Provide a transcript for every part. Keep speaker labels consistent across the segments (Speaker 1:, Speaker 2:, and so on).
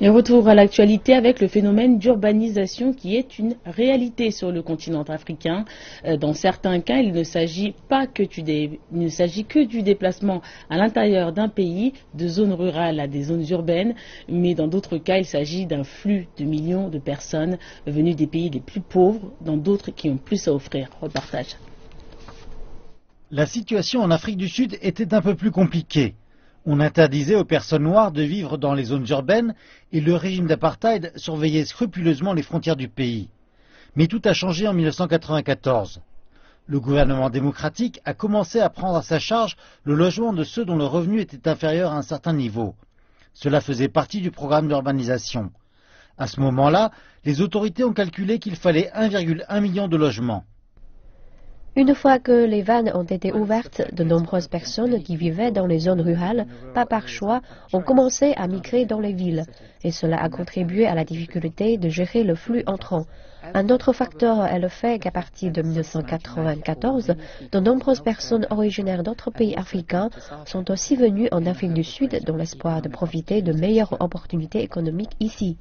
Speaker 1: Et retour à l'actualité avec le phénomène d'urbanisation qui est une réalité sur le continent africain. Euh, dans certains cas, il ne s'agit pas que du, ne s'agit que du déplacement à l'intérieur d'un pays, de zones rurales à des zones urbaines, mais dans d'autres cas, il s'agit d'un flux de millions de personnes venues des pays les plus pauvres, dans d'autres qui ont plus à offrir. Reportage.
Speaker 2: La situation en Afrique du Sud était un peu plus compliquée. On interdisait aux personnes noires de vivre dans les zones urbaines et le régime d'apartheid surveillait scrupuleusement les frontières du pays. Mais tout a changé en 1994. Le gouvernement démocratique a commencé à prendre à sa charge le logement de ceux dont le revenu était inférieur à un certain niveau. Cela faisait partie du programme d'urbanisation. À ce moment-là, les autorités ont calculé qu'il fallait 1,1 million de logements.
Speaker 3: Une fois que les vannes ont été ouvertes, de nombreuses personnes qui vivaient dans les zones rurales, pas par choix, ont commencé à migrer dans les villes. Et cela a contribué à la difficulté de gérer le flux entrant. Un autre facteur est le fait qu'à partir de 1994, de nombreuses personnes originaires d'autres pays africains sont aussi venues en Afrique du Sud dans l'espoir de profiter de meilleures opportunités économiques ici.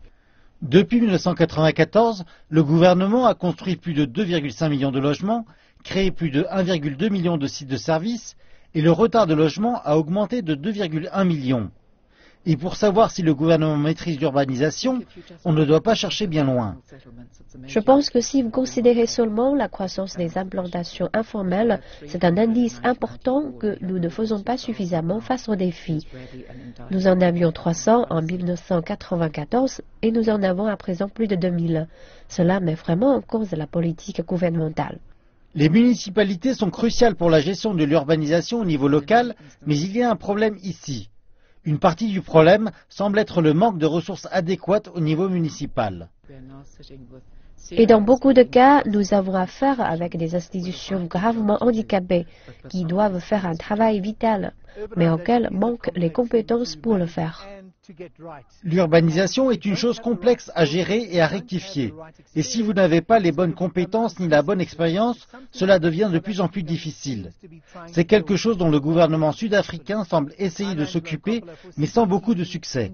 Speaker 2: Depuis 1994, le gouvernement a construit plus de 2,5 millions de logements créé plus de 1,2 million de sites de services et le retard de logement a augmenté de 2,1 millions. Et pour savoir si le gouvernement maîtrise l'urbanisation, on ne doit pas chercher bien loin.
Speaker 3: Je pense que si vous considérez seulement la croissance des implantations informelles, c'est un indice important que nous ne faisons pas suffisamment face aux défis. Nous en avions 300 en 1994 et nous en avons à présent plus de 2000. Cela met vraiment en cause la politique gouvernementale.
Speaker 2: Les municipalités sont cruciales pour la gestion de l'urbanisation au niveau local, mais il y a un problème ici. Une partie du problème semble être le manque de ressources adéquates au niveau municipal.
Speaker 3: Et dans beaucoup de cas, nous avons affaire avec des institutions gravement handicapées qui doivent faire un travail vital, mais auxquelles manquent les compétences pour le faire.
Speaker 2: L'urbanisation est une chose complexe à gérer et à rectifier. Et si vous n'avez pas les bonnes compétences ni la bonne expérience, cela devient de plus en plus difficile. C'est quelque chose dont le gouvernement sud-africain semble essayer de s'occuper, mais sans beaucoup de succès.